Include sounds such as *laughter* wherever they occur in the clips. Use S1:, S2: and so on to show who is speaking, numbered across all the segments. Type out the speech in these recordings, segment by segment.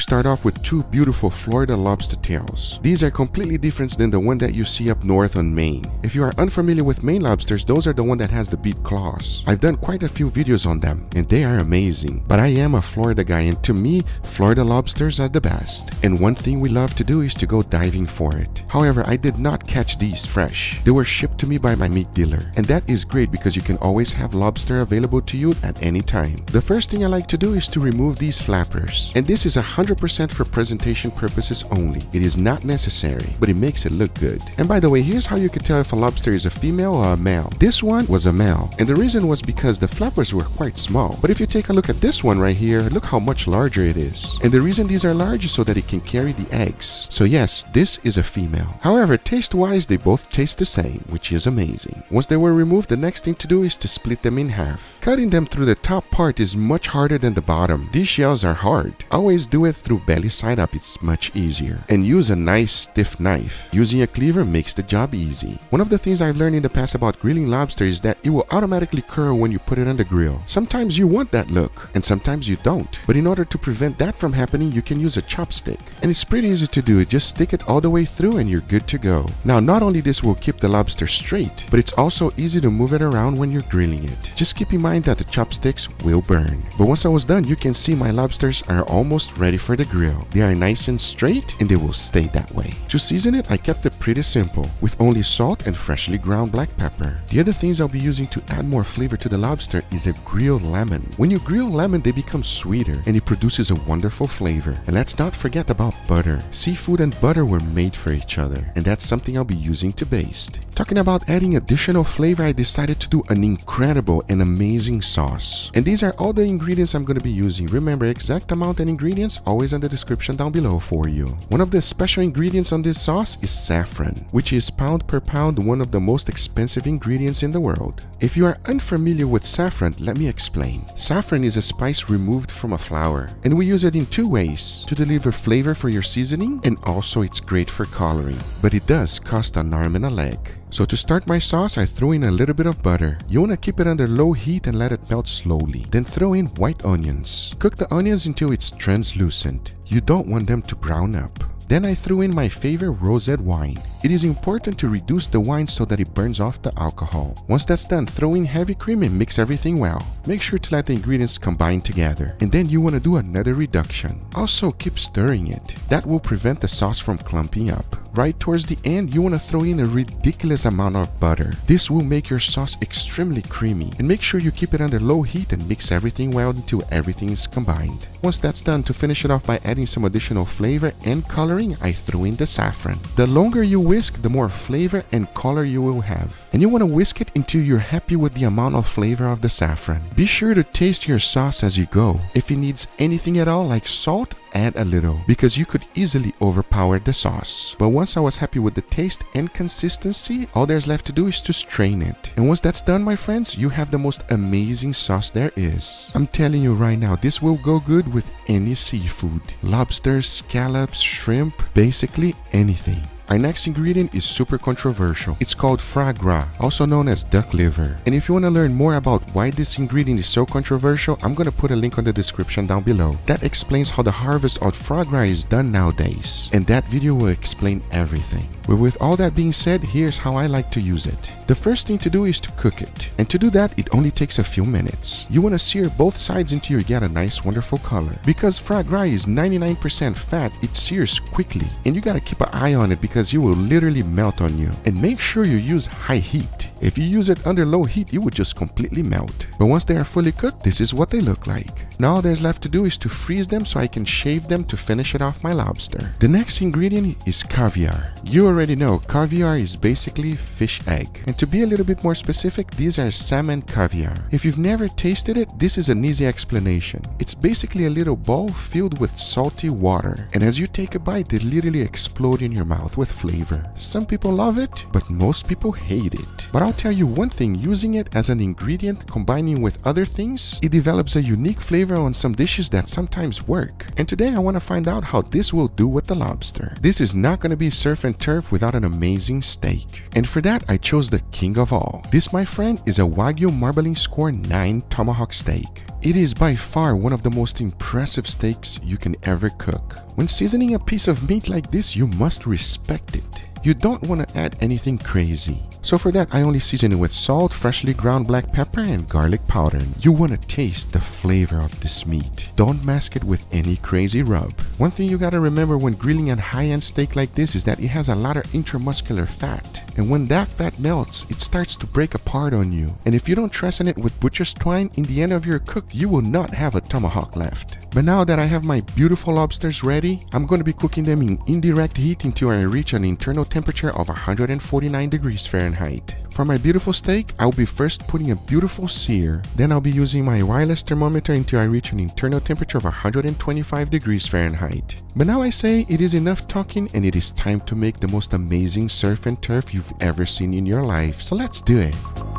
S1: We start off with two beautiful Florida lobster tails. These are completely different than the one that you see up north on Maine. If you are unfamiliar with Maine lobsters, those are the one that has the beak claws. I've done quite a few videos on them, and they are amazing. But I am a Florida guy, and to me, Florida lobsters are the best. And one thing we love to do is to go diving for it. However, I did not catch these fresh. They were shipped to me by my meat dealer, and that is great because you can always have lobster available to you at any time. The first thing I like to do is to remove these flappers, and this is a 100% for presentation purposes only. It is not necessary, but it makes it look good. And by the way, here's how you can tell if a lobster is a female or a male. This one was a male, and the reason was because the flappers were quite small. But if you take a look at this one right here, look how much larger it is. And the reason these are large is so that it can carry the eggs. So yes, this is a female. However, taste-wise, they both taste the same, which is amazing. Once they were removed, the next thing to do is to split them in half. Cutting them through the top part is much harder than the bottom. These shells are hard. Always do it through belly side up, it's much easier. And use a nice stiff knife. Using a cleaver makes the job easy. One of the things I've learned in the past about grilling lobster is that it will automatically curl when you put it on the grill. Sometimes you want that look, and sometimes you don't. But in order to prevent that from happening, you can use a chopstick. And it's pretty easy to do. Just stick it all the way through and you're good to go. Now, not only this will keep the lobster straight, but it's also easy to move it around when you're grilling it. Just keep in mind that the chopsticks will burn. But once I was done, you can see my lobsters are almost ready for the grill. They are nice and straight and they will stay that way. To season it, I kept it pretty simple with only salt and freshly ground black pepper. The other things I'll be using to add more flavor to the lobster is a grilled lemon. When you grill lemon, they become sweeter and it produces a wonderful flavor. And let's not forget about butter. Seafood and butter were made for each other, and that's something I'll be using to baste. Talking about adding additional flavor, I decided to do an incredible and amazing sauce. And these are all the ingredients I'm going to be using. Remember, exact amount and ingredients always in the description down below for you. One of the special ingredients on this sauce is saffron, which is pound per pound one of the most expensive ingredients in the world. If you are unfamiliar with saffron, let me explain. Saffron is a spice removed from a flower, and we use it in two ways to deliver flavor for your seasoning, and also it's great for coloring. But it does cost an arm and a leg. So to start my sauce, I throw in a little bit of butter. You want to keep it under low heat and let it melt slowly. Then throw in white onions. Cook the onions until it's translucent. You don't want them to brown up. Then I threw in my favorite rosé wine. It is important to reduce the wine so that it burns off the alcohol. Once that's done, throw in heavy cream and mix everything well. Make sure to let the ingredients combine together. And then you want to do another reduction. Also keep stirring it. That will prevent the sauce from clumping up. Right towards the end, you want to throw in a ridiculous amount of butter. This will make your sauce extremely creamy. And make sure you keep it under low heat and mix everything well until everything is combined. Once that's done, to finish it off by adding some additional flavor and coloring, I threw in the saffron. The longer you whisk, the more flavor and color you will have. And you want to whisk it until you're happy with the amount of flavor of the saffron. Be sure to taste your sauce as you go. If it needs anything at all like salt, add a little because you could easily overpower the sauce. But once I was happy with the taste and consistency, all there's left to do is to strain it. And once that's done, my friends, you have the most amazing sauce there is. I'm telling you right now, this will go good with any seafood. Lobsters, scallops, shrimp, basically anything. Our next ingredient is super controversial. It's called foie gras, also known as duck liver. And if you want to learn more about why this ingredient is so controversial, I'm going to put a link on the description down below. That explains how the harvest of foie gras is done nowadays. And that video will explain everything. But with all that being said, here's how I like to use it. The first thing to do is to cook it. And to do that, it only takes a few minutes. You want to sear both sides until you get a nice wonderful color. Because foie gras is 99% fat, it sears quickly. And you gotta keep an eye on it because you will literally melt on you. And make sure you use high heat. If you use it under low heat, you would just completely melt. But once they are fully cooked, this is what they look like. Now all there's left to do is to freeze them so I can shave them to finish it off my lobster. The next ingredient is caviar. You already know caviar is basically fish egg. And to be a little bit more specific, these are salmon caviar. If you've never tasted it, this is an easy explanation. It's basically a little bowl filled with salty water. And as you take a bite, they literally explode in your mouth with flavor. Some people love it, but most people hate it. But tell you one thing, using it as an ingredient combining with other things, it develops a unique flavor on some dishes that sometimes work. And today I want to find out how this will do with the lobster. This is not going to be surf and turf without an amazing steak. And for that, I chose the king of all. This, my friend, is a Wagyu marbling score 9 tomahawk steak. It is by far one of the most impressive steaks you can ever cook. When seasoning a piece of meat like this, you must respect it. You don't want to add anything crazy. So for that, I only season it with salt, freshly ground black pepper, and garlic powder. You want to taste the flavor of this meat. Don't mask it with any crazy rub. One thing you gotta remember when grilling a high-end steak like this is that it has a lot of intramuscular fat. And when that fat melts, it starts to break apart on you. And if you don't trust in it with butcher's twine, in the end of your cook, you will not have a tomahawk left. But now that I have my beautiful lobsters ready, I'm going to be cooking them in indirect heat until I reach an internal temperature of 149 degrees Fahrenheit. For my beautiful steak, I'll be first putting a beautiful sear. Then I'll be using my wireless thermometer until I reach an internal temperature of 125 degrees Fahrenheit. But now I say it is enough talking and it is time to make the most amazing surf and turf you've ever seen in your life. So let's do it.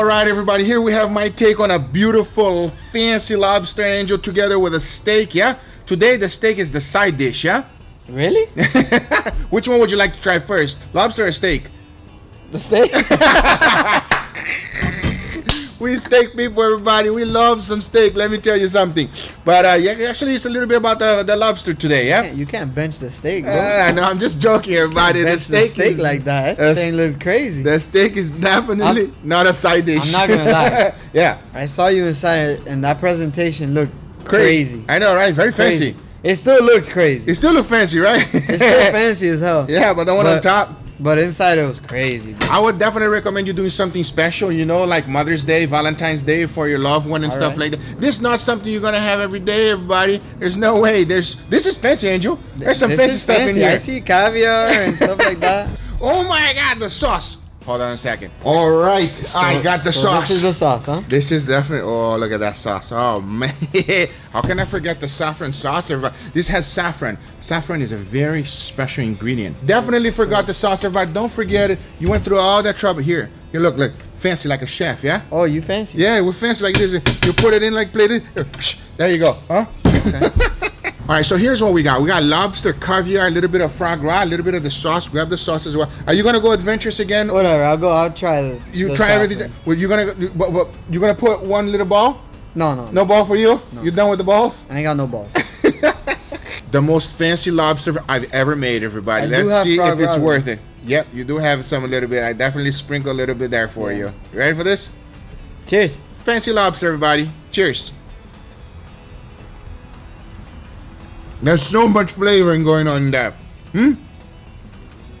S2: All right, everybody, here we have my take on a beautiful, fancy lobster angel together with a steak, yeah? Today, the steak is the side dish, yeah?
S3: Really? *laughs*
S2: Which one would you like to try first, lobster or steak?
S3: The steak? *laughs*
S2: We steak people, everybody. We love some steak, let me tell you something. But uh, yeah, actually, it's a little bit about the, the lobster today, yeah?
S3: you can't bench the steak, bro.
S2: Uh, no, I'm just joking, everybody. The
S3: bench the
S2: steak,
S3: steak
S2: is,
S3: like that.
S2: the
S3: That thing looks crazy.
S2: the steak is definitely
S3: I'm-
S2: not a side dish.
S3: I'm not gonna lie. *laughs*
S2: yeah,
S3: I saw you inside, and that presentation looked crazy.
S2: I know, right? Very
S3: Crazy.
S2: fancy.
S3: It still looks crazy.
S2: It still look fancy, right?
S3: It's still *laughs* fancy as hell.
S2: Yeah, but the one on
S3: But-
S2: top,
S3: But inside it was crazy. Bro.
S2: I would definitely recommend you doing something special, you know, like Mother's Day, Valentine's Day for your loved one and
S3: All
S2: stuff
S3: right.
S2: like that. This is not something you're gonna have every day, everybody. There's no way. There's this is fancy, Angel. There's some
S3: This
S2: fancy stuff in here.
S3: I see caviar and stuff like that. *laughs*
S2: Oh my god, the sauce. Hold on a second. All right, I got the
S3: So
S2: sauce.
S3: This is the sauce, huh?
S2: This is definitely. Oh, look at that sauce. Oh *laughs* man, how can I forget the saffron sauce? Everybody, this has saffron. Saffron is a very special ingredient. Definitely forgot the sauce, everybody. Don't forget it. You went through all that trouble here. Here, look, look, fancy like a chef, yeah.
S3: Oh, you fancy?
S2: Yeah, we're fancy like this. You put it in like plated. There you go, huh? *laughs* All right, so here's what we got. We got lobster, caviar, a little bit of gras, a little bit of the sauce. Grab the sauce as well. Are you gonna go adventurous again?
S3: Whatever. I'll go. I'll try the.
S2: You try everything. Well, you gonna what, what, you gonna put one little ball?
S3: No, no,
S2: No ball for you? You done with the balls?
S3: I ain't got no balls. *laughs*
S2: The most fancy lobster I've ever made, everybody.
S3: I
S2: Let's see if it's worth it. Yep, you do have some a little bit. I definitely sprinkle a little bit there for
S3: Yeah.
S2: you. You ready for this?
S3: Cheers.
S2: Fancy lobster, everybody. Cheers. There's so much flavoring going on in there. Hmm?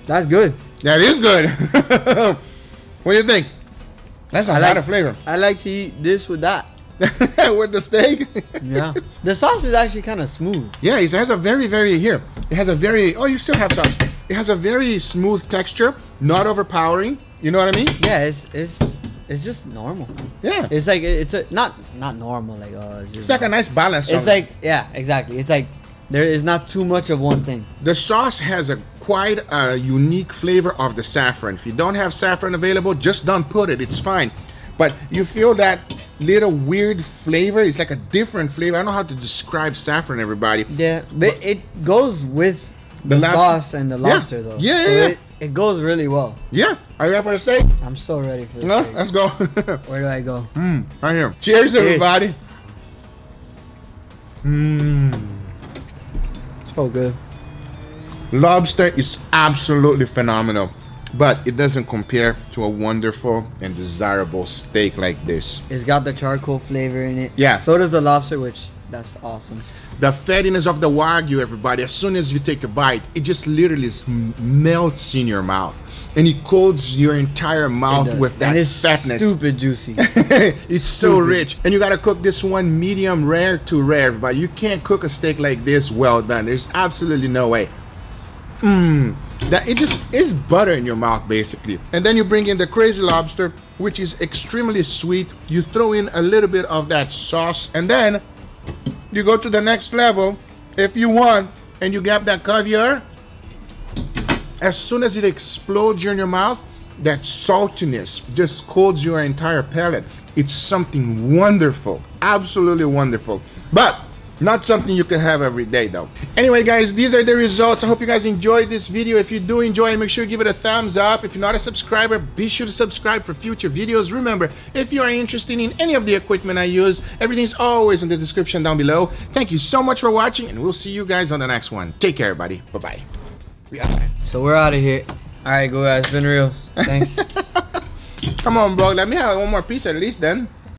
S3: That's good.
S2: That is good. *laughs* what do you think? That's a
S3: I
S2: lot
S3: like-
S2: of flavor.
S3: I like to eat this with that. *laughs*
S2: with the steak? *laughs*
S3: Yeah. the sauce is actually kind of smooth.
S2: Yeah, it has a very, very here. It has a very. Oh, you still have sauce. It has a very smooth texture, not overpowering. You know what I mean?
S3: Yeah, it's it's it's just normal.
S2: Yeah.
S3: It's like it's a not not normal like oh it's,
S2: It's like a nice balance.
S3: It's
S2: it.
S3: like yeah, exactly. It's like there is not too much of one thing.
S2: the sauce has a quite a unique flavor of the saffron. If you don't have saffron available, just don't put it. It's fine. But you feel that little weird flavor. It's like a different flavor. I don't know how to describe saffron, everybody.
S3: Yeah, but it goes with
S2: The
S3: the, sauce and the
S2: Yeah.
S3: lobster though.
S2: Yeah,
S3: So
S2: yeah, yeah.
S3: It, it goes really well.
S2: Yeah. Are you ready for the steak?
S3: I'm so ready for this.
S2: No,
S3: steak.
S2: let's go. *laughs*
S3: Where do I go?
S2: mm, right here. Cheers, everybody. Mmm.
S3: So good.
S2: Lobster is absolutely phenomenal. but it doesn't compare to a wonderful and desirable steak like this.
S3: It's got the charcoal flavor in it.
S2: Yeah.
S3: So does the lobster, which that's awesome.
S2: The fattiness of the wagyu, everybody, as soon as you take a bite, it just literally melts in your mouth. And it coats your entire mouth with that
S3: and it's
S2: fatness.
S3: Stupid juicy. *laughs*
S2: it's so rich. And you gotta cook this one medium rare to rare, everybody. You can't cook a steak like this well done. There's absolutely no way. Mmm. That it just is butter in your mouth basically. And then you bring in the crazy lobster, which is extremely sweet. You throw in a little bit of that sauce, and then you go to the next level if you want, and you grab that caviar. As soon as it explodes in your mouth, that saltiness just coats your entire palate. It's something wonderful, absolutely wonderful. But not something you can have every day though. Anyway guys, these are the results. I hope you guys enjoyed this video. If you do enjoy it, make sure you give it a thumbs up. If you're not a subscriber, be sure to subscribe for future videos. Remember, if you are interested in any of the equipment I use, everything's always in the description down below. Thank you so much for watching and we'll see you guys on the next one. Take care everybody. Bye-bye. We out.
S3: so we're out of here. All right, go guys. It's been real. Thanks. *laughs*
S2: Come on, bro. Let me have one more piece at least then.